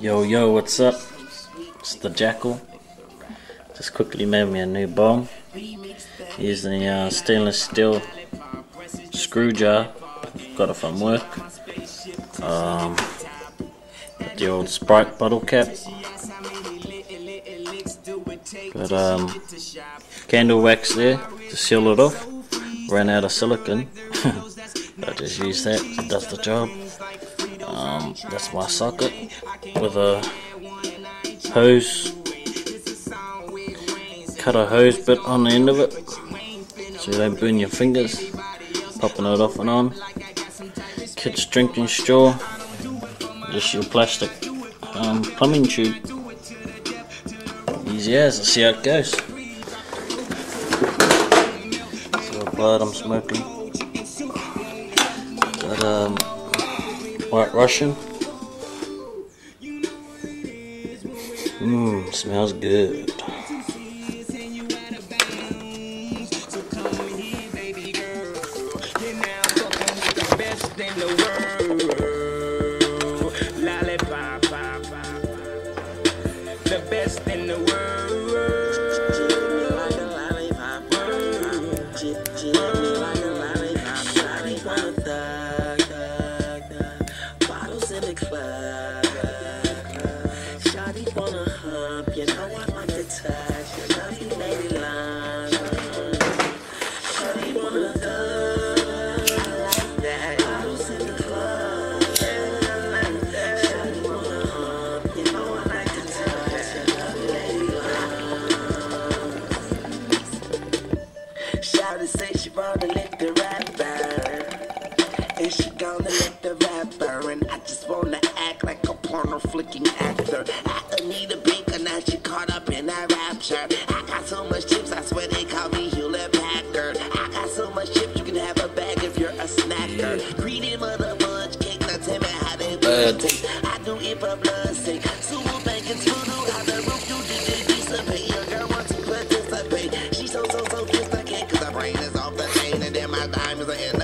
Yo, yo, what's up? It's the Jackal. Just quickly made me a new bong using the uh, stainless steel screw jar. Got it from work. Um, the old Sprite bottle cap. Got um, candle wax there to seal it off. Ran out of silicon. I just use that, it does the job. Um, that's my socket with a hose. Cut a hose bit on the end of it so you don't burn your fingers. Popping it off and on. Kids drinking straw. Just your plastic um, plumbing tube. Easy as. Let's see how it goes. So blood I'm smoking. Got um, White Russian. Mmm, smells good. The best in the Bottles wanna hump, you know I like to touch. You love you, lady line. Shawty wanna hug, I like that. Bottles in the club, yeah. Shawty wanna hump, you know I like to touch. You love you, lady line. Shawty say she wanna lick the rapper. And she gonna let the rap burn. I just wanna act like a porno flicking actor. I need a beaker, now she caught up in that rapture. I got so much chips, I swear they call me Hewlett Packard. I got so much chips, you can have a bag if you're a snacker. Greedy mother fudge cake, now tell me how they blood taste. I do it for blood's sake. Super bacon's voodoo, how the roof you did it dissipate. Your girl wants to participate. She's so, so, so pissed I can't, cause her brain is off the chain. And then my diamonds are in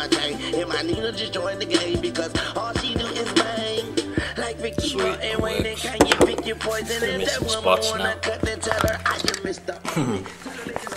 my chain. And my Nina just joined the game because all she do is bang. Like Ricky Sweet. and Wayne and Kanye, pick your poison. And that woman spots wanna now. cut, then tell her I am Mr.